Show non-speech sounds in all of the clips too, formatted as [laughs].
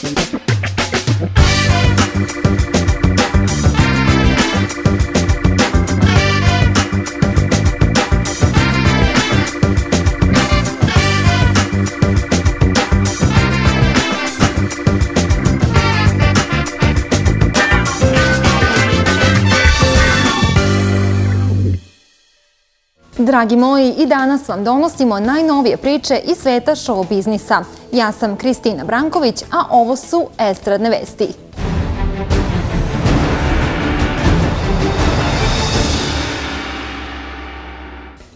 Dragi moji, i danas vam donosimo najnovije priče iz sveta show biznisa. Ja sam Kristina Branković, a ovo su Estradne vesti.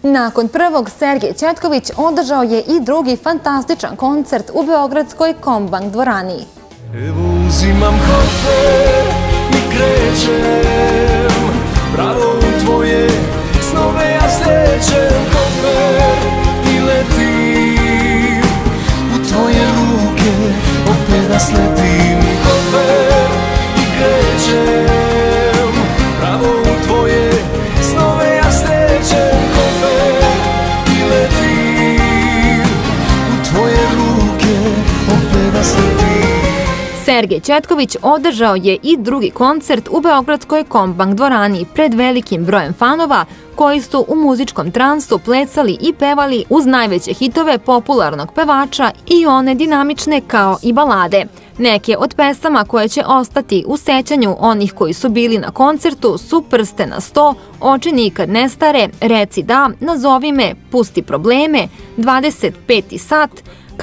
Nakon prvog Sergej Četković održao je i drugi fantastičan koncert u Beogradskoj Kombank dvorani. Evo uzimam kofe i krećem pravo u tvoje snove ja slećem Sergej Četković održao je i drugi koncert u Beogradskoj Kombank dvorani pred velikim brojem fanova koji su u muzičkom transu plesali i pevali uz najveće hitove popularnog pevača i one dinamične kao i balade. Neke od pesama koje će ostati u sećanju onih koji su bili na koncertu su Prste na sto, Oči nikad ne stare, Reci da, Nazovi me, Pusti probleme, 25. sat,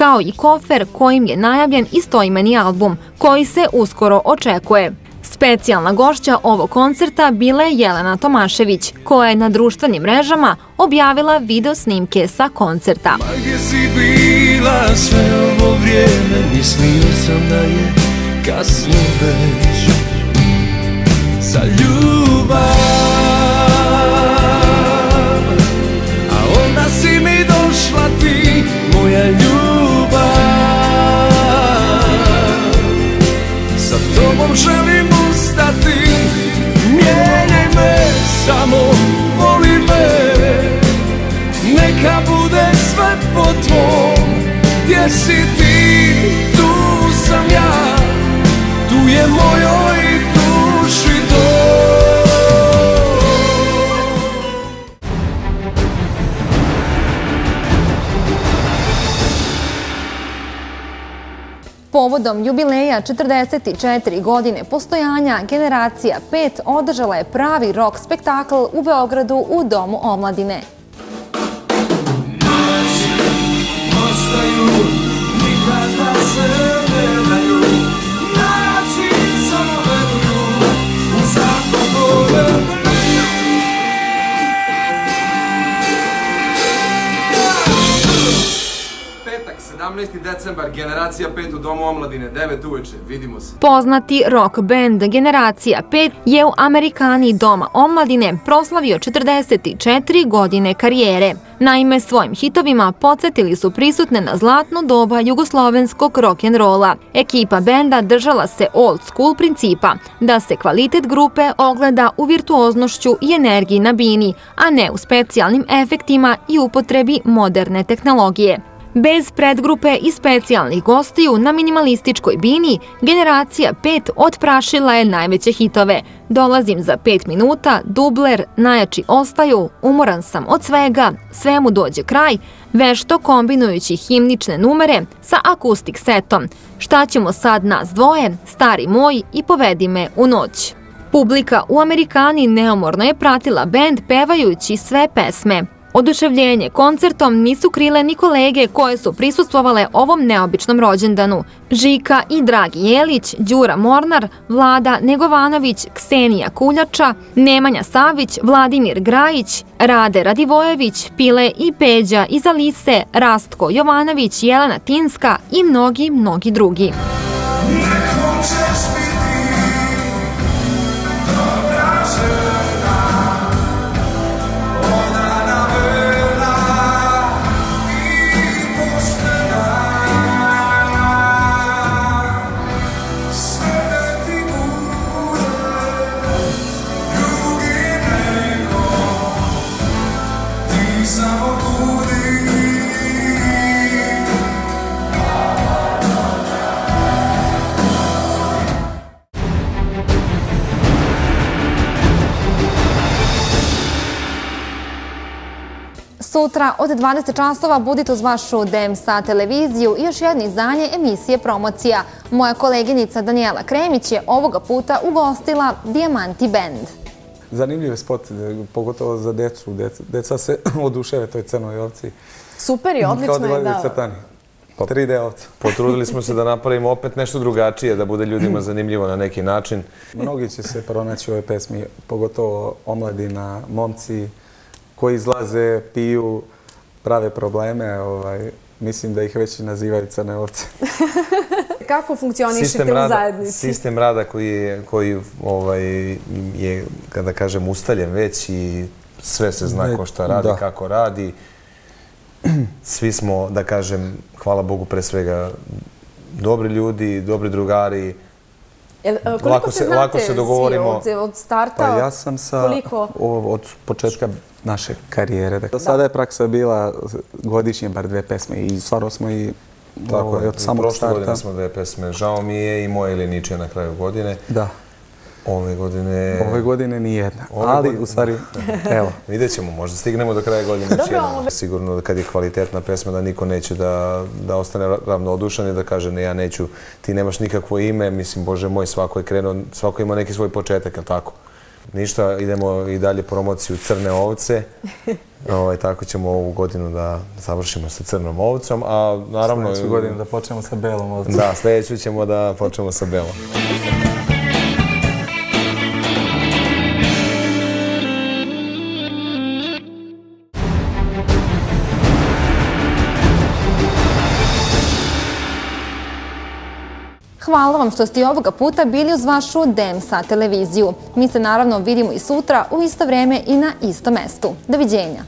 kao i kofer kojim je najavljen istoimeni album, koji se uskoro očekuje. Specijalna gošća ovog koncerta bila je Jelena Tomašević, koja je na društvenim mrežama objavila video snimke sa koncerta. Ma gdje si bila sve ovo vrijeme Mislio sam da je kasno već želim ustati. Mijenjaj me samo Voli me. Neka bude sve po tvom Gdje si ti, Povodom jubileja 44 godine postojanja Generacija 5 održala je pravi rock spektakl u Beogradu u Domu omladine. 17. decembar, generacija 5 u Domu omladine, 9 uveče, vidimo se. Poznati rock band Generacija 5 je u Amerikani Doma omladine proslavio 44 godine karijere. Naime, svojim hitovima podsjetili su prisutne na zlatno doba jugoslovenskog rock'n'rolla. Ekipa benda držala se old school principa, da se kvalitet grupe ogleda u virtuoznošću i energiji na bini, a ne u specijalnim efektima i upotrebi moderne tehnologije. Bez predgrupe i specijalnih gostiju na minimalističkoj bini, generacija 5 otprašila je najveće hitove. Dolazim za 5 minuta, dubler, najjači ostaju, umoran sam od svega, svemu dođe kraj, vešto kombinujući himnične numere sa akustik setom. Šta ćemo sad nas dvoje, stari moj i povedi me u noć. Publika u Amerikani neomorno je pratila bend pevajući sve pesme. Oduševljenje koncertom nisu krile ni kolege koje su prisustvovale ovom neobičnom rođendanu. Žika i Dragi Jelić, Đura Mornar, Vlada Negovanović, Ksenija Kuljača, Nemanja Savić, Vladimir Grajić, Rade Radivojević, Pile i Peđa iz Alise, Rastko Jovanović, Jelena Tinska i mnogi, mnogi drugi. Sutra od 20 časova budite uz vašu DMSA televiziju i još jedno izdanje emisije Promocija. Moja koleginica Daniela Kremić je ovoga puta ugostila Diamanti Band. Zanimljiv je spot, pogotovo za decu. Deca, deca se [laughs] oduševe toj crnoj ovci. Super je, odlično Kao je, da. da. crtani. 3D ovca. [laughs] Potrudili smo se da napravimo opet nešto drugačije, da bude ljudima [clears throat] zanimljivo na neki način. Mnogi će se pronaći u ovoj pesmi, pogotovo omladina, momci koji izlaze, piju, prave probleme. Ovaj, mislim da ih već nazivaju crne ovce. [laughs] Kako funkcionišete u zajednici? sistem rada koji je, koji, ovaj, je, kada kažem, ustaljen već i sve se zna ko šta radi, da. kako radi. [clears throat] Svi smo, da kažem, hvala Bogu, pre svega dobri ljudi, dobri drugari. Jel, e, koliko Lako se znate lako se dogovorimo. svi od, od starta? Pa ja sam sa, Koliko? od početka naše karijere. Dakle, Do sada je praksa bila godišnje bar dve pesme i stvarno smo i Tako ovaj, je, od samog prošle starta. godine smo dve pesme. Žao mi je i moje ili ničije na kraju godine. Da, Ove godine... ove godine ni jedna. Ove Ali, godine- u stvari, [laughs] evo, Vidjet ćemo, možda stignemo do kraja godine. još Dobro, jednom. ovo- Sigurno da kad je kvalitetna pesma da niko neće da, da ostane ra- ravnodušan i da kaže ne, ja neću, ti nemaš nikakvo ime, mislim, Bože moj, svako je krenuo, svako ima neki svoj početak, jel tako? Ništa, idemo i dalje promociju Crne ovce. [laughs] ovaj, tako ćemo ovu godinu da završimo sa Crnom ovcom, a naravno... sljedeću godinu da počnemo sa belom ovcem. Da, sljedeću ćemo da počnemo sa belom. [laughs] Hvala vam što ste i ovoga puta bili uz vašu DMSA televiziju. Mi se naravno vidimo i sutra u isto vreme i na istom mestu. Doviđenja.